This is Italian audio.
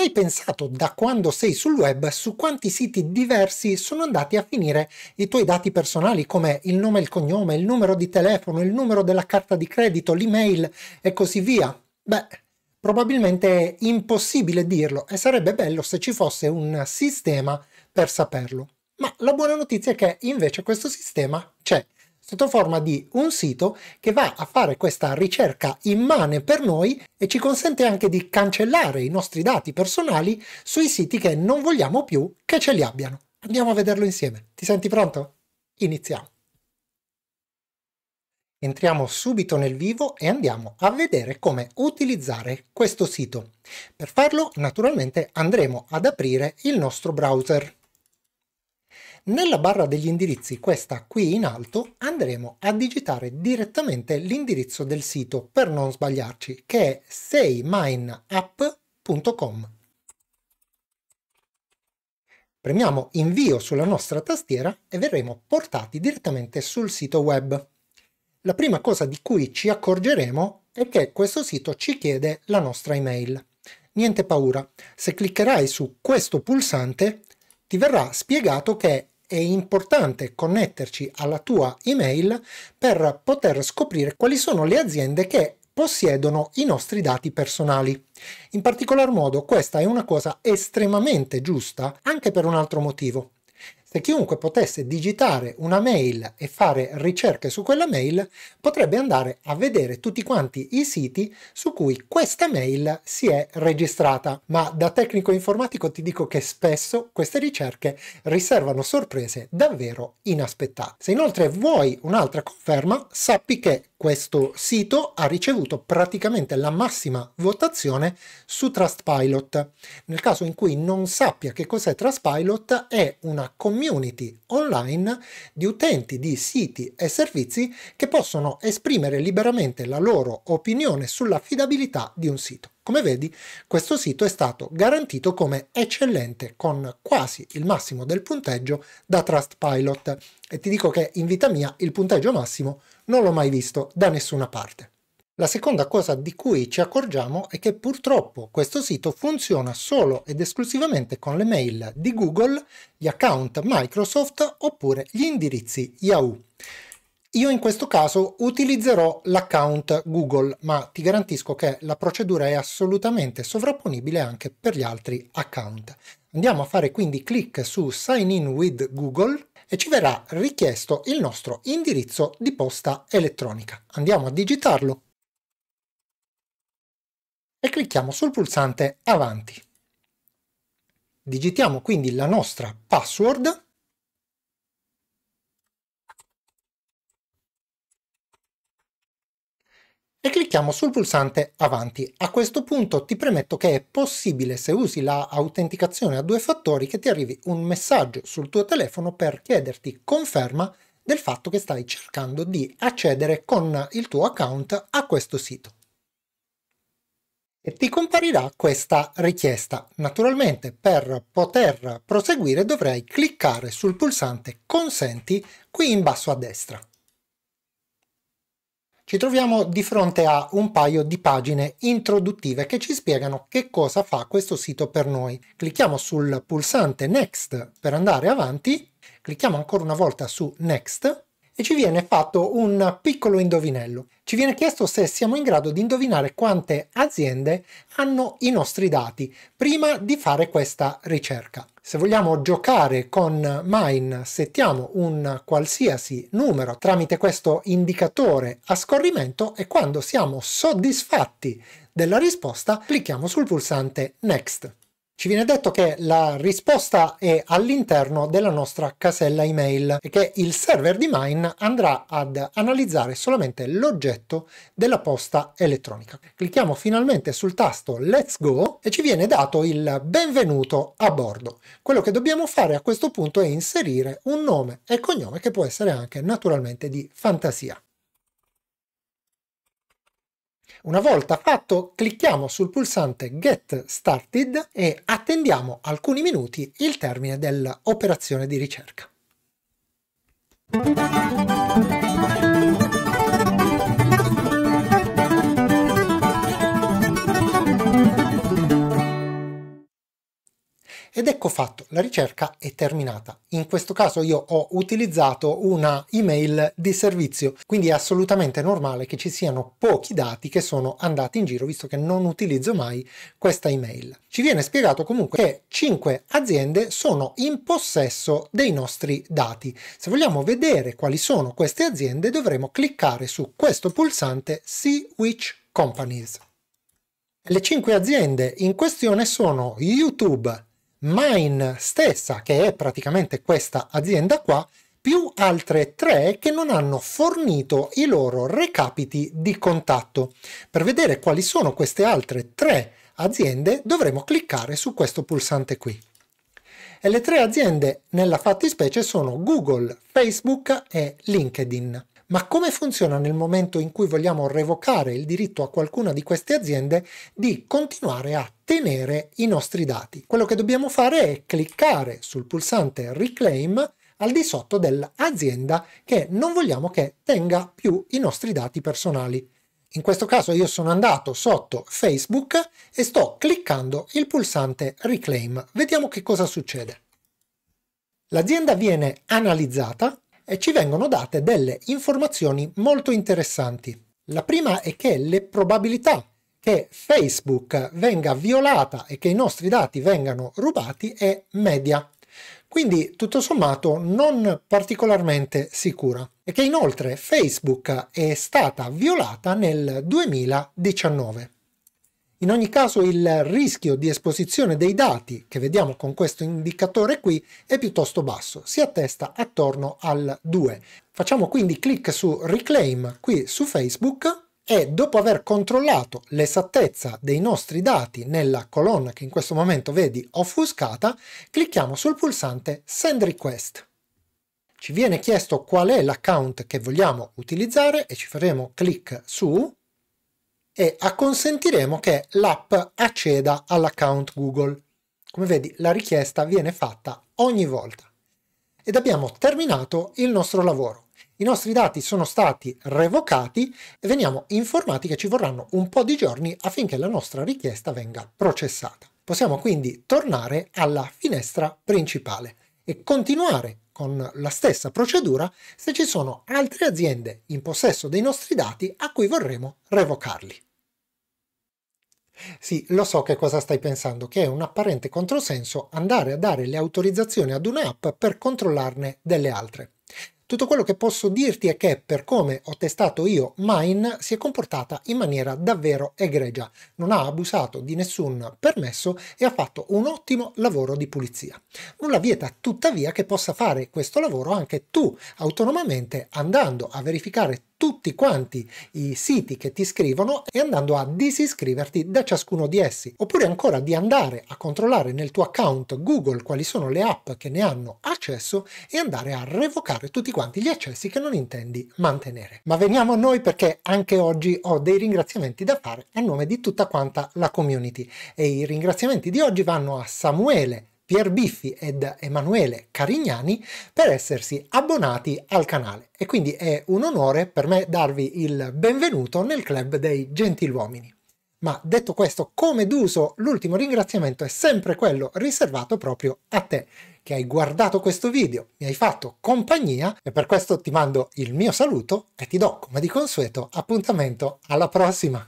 mai pensato da quando sei sul web su quanti siti diversi sono andati a finire i tuoi dati personali come il nome e il cognome, il numero di telefono, il numero della carta di credito, l'email e così via? Beh, probabilmente è impossibile dirlo e sarebbe bello se ci fosse un sistema per saperlo. Ma la buona notizia è che invece questo sistema c'è sotto forma di un sito che va a fare questa ricerca immane per noi e ci consente anche di cancellare i nostri dati personali sui siti che non vogliamo più che ce li abbiano. Andiamo a vederlo insieme. Ti senti pronto? Iniziamo. Entriamo subito nel vivo e andiamo a vedere come utilizzare questo sito. Per farlo naturalmente andremo ad aprire il nostro browser. Nella barra degli indirizzi, questa qui in alto, andremo a digitare direttamente l'indirizzo del sito per non sbagliarci, che è seimineup.com. Premiamo invio sulla nostra tastiera e verremo portati direttamente sul sito web. La prima cosa di cui ci accorgeremo è che questo sito ci chiede la nostra email. Niente paura, se cliccherai su questo pulsante ti verrà spiegato che è importante connetterci alla tua email per poter scoprire quali sono le aziende che possiedono i nostri dati personali. In particolar modo questa è una cosa estremamente giusta anche per un altro motivo. Se chiunque potesse digitare una mail e fare ricerche su quella mail, potrebbe andare a vedere tutti quanti i siti su cui questa mail si è registrata. Ma da tecnico informatico ti dico che spesso queste ricerche riservano sorprese davvero inaspettate. Se inoltre vuoi un'altra conferma, sappi che questo sito ha ricevuto praticamente la massima votazione su Trustpilot. Nel caso in cui non sappia che cos'è Trustpilot, è una community online di utenti di siti e servizi che possono esprimere liberamente la loro opinione sull'affidabilità di un sito. Come vedi, questo sito è stato garantito come eccellente con quasi il massimo del punteggio da Trustpilot e ti dico che in vita mia il punteggio massimo non l'ho mai visto da nessuna parte. La seconda cosa di cui ci accorgiamo è che purtroppo questo sito funziona solo ed esclusivamente con le mail di Google, gli account Microsoft oppure gli indirizzi Yahoo. Io in questo caso utilizzerò l'account Google, ma ti garantisco che la procedura è assolutamente sovrapponibile anche per gli altri account. Andiamo a fare quindi clic su Sign in with Google e ci verrà richiesto il nostro indirizzo di posta elettronica. Andiamo a digitarlo e clicchiamo sul pulsante Avanti. Digitiamo quindi la nostra password e clicchiamo sul pulsante avanti. A questo punto ti premetto che è possibile se usi la autenticazione a due fattori che ti arrivi un messaggio sul tuo telefono per chiederti conferma del fatto che stai cercando di accedere con il tuo account a questo sito. E ti comparirà questa richiesta. Naturalmente per poter proseguire dovrai cliccare sul pulsante consenti qui in basso a destra ci troviamo di fronte a un paio di pagine introduttive che ci spiegano che cosa fa questo sito per noi. Clicchiamo sul pulsante Next per andare avanti, clicchiamo ancora una volta su Next e ci viene fatto un piccolo indovinello. Ci viene chiesto se siamo in grado di indovinare quante aziende hanno i nostri dati prima di fare questa ricerca. Se vogliamo giocare con Mine, settiamo un qualsiasi numero tramite questo indicatore a scorrimento e quando siamo soddisfatti della risposta clicchiamo sul pulsante Next. Ci viene detto che la risposta è all'interno della nostra casella email e che il server di Mine andrà ad analizzare solamente l'oggetto della posta elettronica. Clicchiamo finalmente sul tasto Let's Go e ci viene dato il benvenuto a bordo. Quello che dobbiamo fare a questo punto è inserire un nome e cognome che può essere anche naturalmente di fantasia. Una volta fatto, clicchiamo sul pulsante Get Started e attendiamo alcuni minuti il termine dell'operazione di ricerca. Ed ecco fatto, la ricerca è terminata. In questo caso io ho utilizzato una email di servizio, quindi è assolutamente normale che ci siano pochi dati che sono andati in giro, visto che non utilizzo mai questa email. Ci viene spiegato comunque che 5 aziende sono in possesso dei nostri dati. Se vogliamo vedere quali sono queste aziende dovremo cliccare su questo pulsante See Which Companies. Le 5 aziende in questione sono YouTube, Mine stessa, che è praticamente questa azienda qua, più altre tre che non hanno fornito i loro recapiti di contatto. Per vedere quali sono queste altre tre aziende dovremo cliccare su questo pulsante qui. E le tre aziende nella fattispecie sono Google, Facebook e LinkedIn. Ma come funziona nel momento in cui vogliamo revocare il diritto a qualcuna di queste aziende di continuare a tenere i nostri dati? Quello che dobbiamo fare è cliccare sul pulsante Reclaim al di sotto dell'azienda che non vogliamo che tenga più i nostri dati personali. In questo caso io sono andato sotto Facebook e sto cliccando il pulsante Reclaim. Vediamo che cosa succede. L'azienda viene analizzata e ci vengono date delle informazioni molto interessanti. La prima è che le probabilità che Facebook venga violata e che i nostri dati vengano rubati è media. Quindi tutto sommato non particolarmente sicura. E che inoltre Facebook è stata violata nel 2019. In ogni caso il rischio di esposizione dei dati che vediamo con questo indicatore qui è piuttosto basso, si attesta attorno al 2. Facciamo quindi clic su Reclaim qui su Facebook e dopo aver controllato l'esattezza dei nostri dati nella colonna che in questo momento vedi offuscata, clicchiamo sul pulsante Send Request. Ci viene chiesto qual è l'account che vogliamo utilizzare e ci faremo clic su e acconsentiremo che l'app acceda all'account Google. Come vedi la richiesta viene fatta ogni volta. Ed abbiamo terminato il nostro lavoro. I nostri dati sono stati revocati e veniamo informati che ci vorranno un po' di giorni affinché la nostra richiesta venga processata. Possiamo quindi tornare alla finestra principale e continuare con la stessa procedura se ci sono altre aziende in possesso dei nostri dati a cui vorremmo revocarli. Sì, lo so che cosa stai pensando, che è un apparente controsenso andare a dare le autorizzazioni ad un'app per controllarne delle altre. Tutto quello che posso dirti è che per come ho testato io Mine si è comportata in maniera davvero egregia, non ha abusato di nessun permesso e ha fatto un ottimo lavoro di pulizia. Nulla vieta tuttavia che possa fare questo lavoro anche tu autonomamente andando a verificare tutti quanti i siti che ti scrivono e andando a disiscriverti da ciascuno di essi, oppure ancora di andare a controllare nel tuo account Google quali sono le app che ne hanno accesso e andare a revocare tutti quanti gli accessi che non intendi mantenere. Ma veniamo a noi perché anche oggi ho dei ringraziamenti da fare a nome di tutta quanta la community e i ringraziamenti di oggi vanno a Samuele, Pier Biffi ed Emanuele Carignani per essersi abbonati al canale e quindi è un onore per me darvi il benvenuto nel club dei gentiluomini. Ma detto questo, come d'uso, l'ultimo ringraziamento è sempre quello riservato proprio a te, che hai guardato questo video, mi hai fatto compagnia e per questo ti mando il mio saluto e ti do, come di consueto, appuntamento alla prossima!